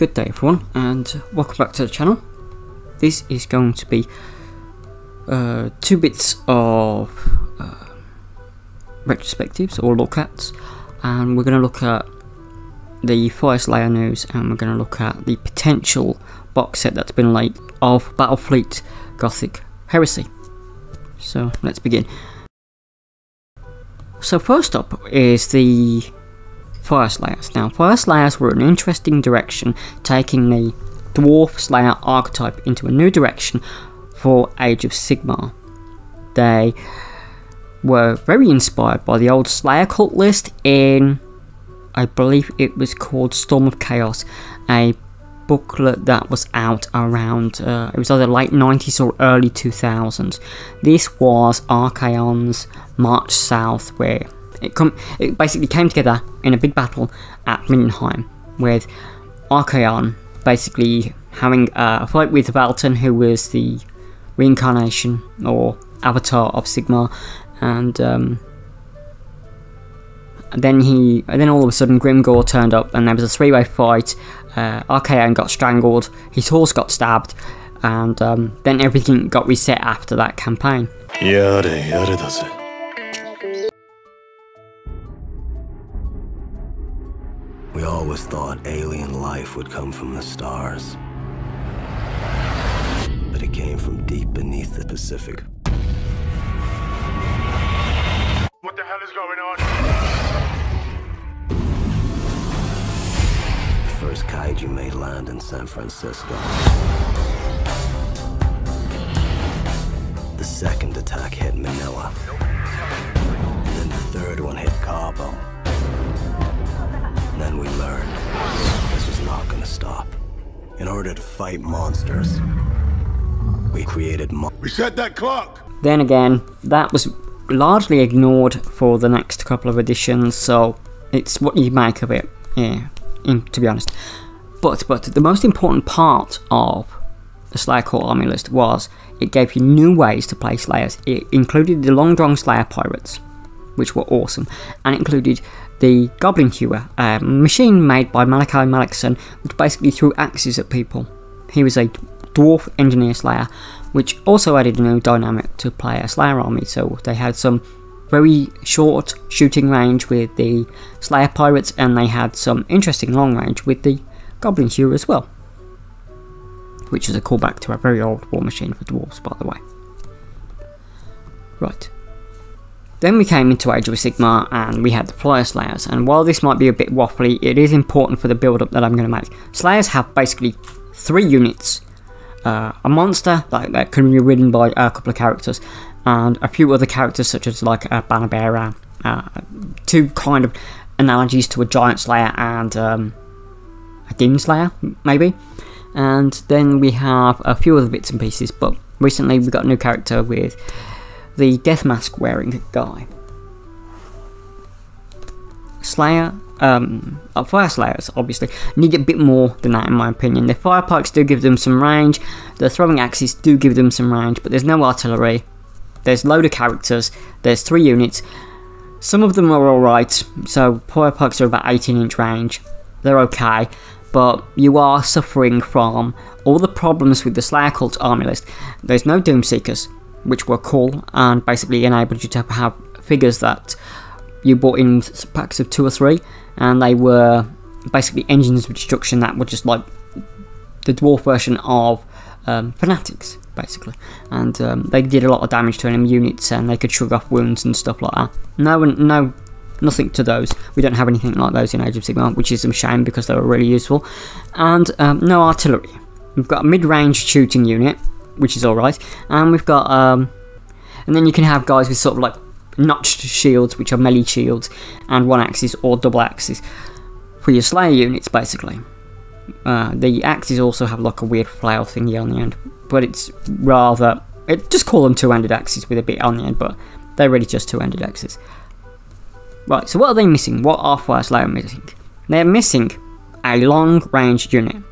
Good day everyone and welcome back to the channel. This is going to be uh, two bits of uh, retrospectives or look at and we're going to look at the Fyreslayer news and we're going to look at the potential box set that's been leaked of Battlefleet Gothic Heresy. So let's begin. So first up is the Fyreslayers. Now Fyreslayers were an interesting direction taking the Dwarf Slayer archetype into a new direction for Age of Sigmar. They were very inspired by the old Slayer cult list in I believe it was called Storm of Chaos, a booklet that was out around, uh, it was either late 90s or early 2000s. This was Archaon's March South, where it, it basically came together in a big battle at Mindenheim, with Archaon basically having a fight with Valten, who was the reincarnation or avatar of Sigmar, and um, then he, then all of a sudden, Grimgor turned up, and there was a three-way fight. Uh, Archaon got strangled, his horse got stabbed, and um, then everything got reset after that campaign. Always thought alien life would come from the stars. But it came from deep beneath the Pacific. What the hell is going on? The first kaiju made land in San Francisco. The second attack hit Manila. In order to fight monsters, we created mon- Reset that clock! Then again, that was largely ignored for the next couple of editions, so it's what you make of it, yeah, in, to be honest. But, but the most important part of the Slayer Cult Army list was it gave you new ways to play Slayers. It included the Long Drong Slayer Pirates, which were awesome, and included the Goblin Hewer, a um, machine made by Malakai Makaisson, which basically threw axes at people. He was a dwarf engineer slayer, which also added a new dynamic to play a slayer army. So they had some very short shooting range with the slayer pirates, and they had some interesting long range with the goblin hewer as well, which is a callback to a very old war machine for dwarves, by the way. Right. Then we came into Age of Sigmar and we had the Fyreslayers, and while this might be a bit waffly, it is important for the build up that I'm going to make. Slayers have basically three units uh, a monster like, that can be ridden by a couple of characters, and a few other characters such as like a banner bearer. Uh, two kind of analogies to a giant slayer and um, a demon slayer, maybe. And then we have a few other bits and pieces, but recently we got a new character with the death mask wearing guy. Slayer, um, uh, Fyreslayers obviously need a bit more than that in my opinion. The fire pikes do give them some range, the throwing axes do give them some range, but there's no artillery. There's load of characters, there's three units. Some of them are alright, so fire pikes are about 18 inch range. They're okay, but you are suffering from all the problems with the Slayer Cult army list. There's no Doomseekers, which were cool and basically enabled you to have figures that you bought in packs of two or three, and they were basically engines of destruction that were just like the dwarf version of um, fanatics, basically. And um, they did a lot of damage to enemy units, and they could shrug off wounds and stuff like that. No, no, nothing to those. We don't have anything like those in Age of Sigmar, which is a shame because they were really useful. And um, no artillery. We've got a mid-range shooting unit, which is alright, and we've got um, and then you can have guys with sort of like notched shields, which are melee shields, and one axis or double axis for your Slayer units, basically. Uh, the axes also have like a weird flail thingy on the end, but it's rather. It, just call them two-handed axes with a bit on the end, but they're really just two-handed axes. Right, so what are they missing? What are Fyreslayer missing? They're missing a long-range unit,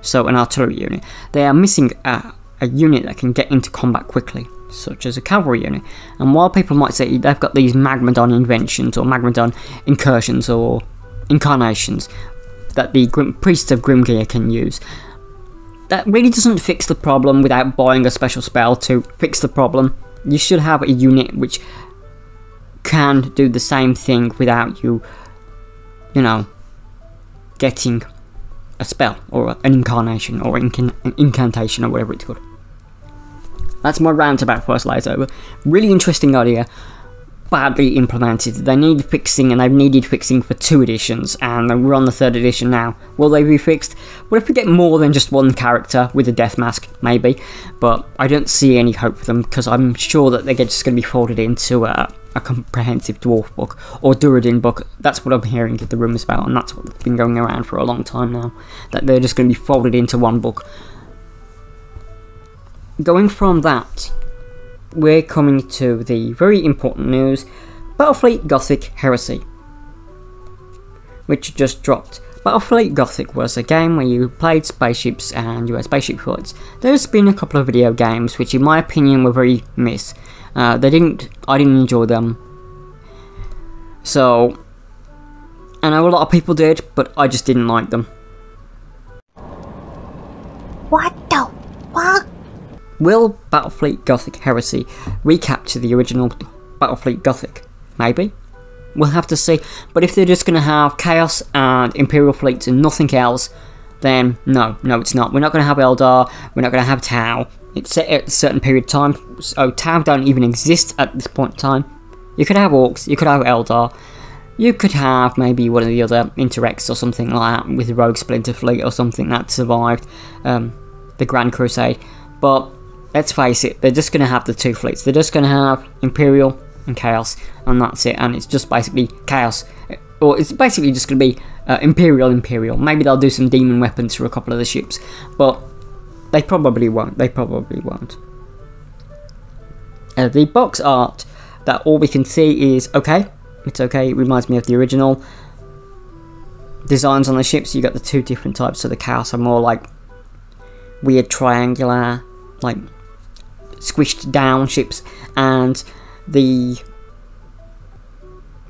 so an artillery unit. They are missing a, a unit that can get into combat quickly such as a cavalry unit. And while people might say they've got these Magmadon inventions or Magmadon incursions or incarnations, that the Grim- Priests of Grimgear can use. That really doesn't fix the problem without buying a special spell to fix the problem. You should have a unit which can do the same thing without you, you know, getting a spell or an incarnation or incan- an incantation or whatever it's called. That's my rant about Fyreslayers over. Really interesting idea, badly implemented. They need fixing and they've needed fixing for two editions and we're on the third edition now. Will they be fixed? What if we get more than just one character with a death mask? Maybe. But I don't see any hope for them because I'm sure that they're just going to be folded into a, a comprehensive dwarf book or Duradin book. That's what I'm hearing the rumours about and that's what's been going around for a long time now. That they're just going to be folded into one book going from that, we're coming to the very important news Battlefleet Gothic Heresy, which just dropped. Battlefleet Gothic was a game where you played spaceships and you had spaceship pilots. There's been a couple of video games which, in my opinion, were very miss. Uh, they didn't. I didn't enjoy them. So, I know a lot of people did, but I just didn't like them. What? Will Battlefleet Gothic Heresy recapture the original Battlefleet Gothic? Maybe. We'll have to see. But if they're just going to have Chaos and Imperial fleets and nothing else, then no, no, it's not. We're not going to have Eldar. We're not going to have Tau. It's set at a certain period of time. So Tau don't even exist at this point in time. You could have Orcs. You could have Eldar. You could have maybe one of the other Interex or something like that with Rogue Splinter Fleet or something that survived um, the Grand Crusade. But let's face it, they're just going to have the two fleets. They're just going to have Imperial and Chaos, and that's it. And it's just basically Chaos. Or it's basically just going to be uh, Imperial Imperial. Maybe they'll do some demon weapons for a couple of the ships, but they probably won't. They probably won't. Uh, the box art that all we can see is okay. It's okay. It reminds me of the original designs on the ships. You got the two different types. So the Chaos are more like weird triangular, like squished down ships, and the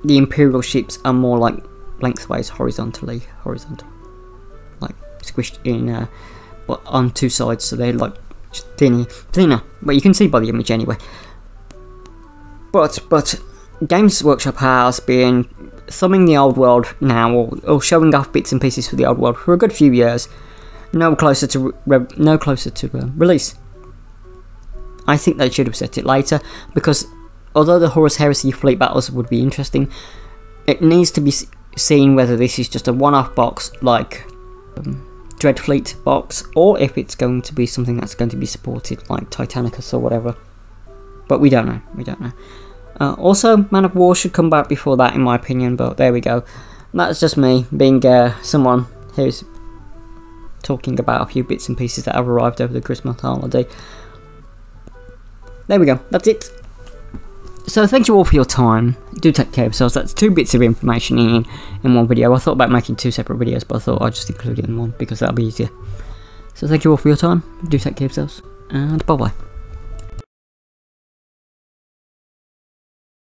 the Imperial ships are more like lengthways, horizontally, horizontal, like squished in, uh, but on two sides, so they're like thinner, thinner. But you can see by the image anyway. But but Games Workshop has been thumbing the old world now, or, or showing off bits and pieces for the old world for a good few years. No closer to no closer to uh, release. I think they should have set it later because although the Horus Heresy fleet battles would be interesting, it needs to be seen whether this is just a one-off box like um, Dreadfleet box or if it's going to be something that's going to be supported like Titanicus or whatever. But we don't know. We don't know. Uh, also, Man O' War should come back before that, in my opinion. But there we go. That's just me being uh, someone who's talking about a few bits and pieces that have arrived over the Christmas holiday. There we go. That's it. So thank you all for your time. Do take care of yourselves. That's two bits of information in in one video. I thought about making two separate videos, but I thought I'd just include it in one because that'll be easier. So thank you all for your time. Do take care of yourselves, and bye bye.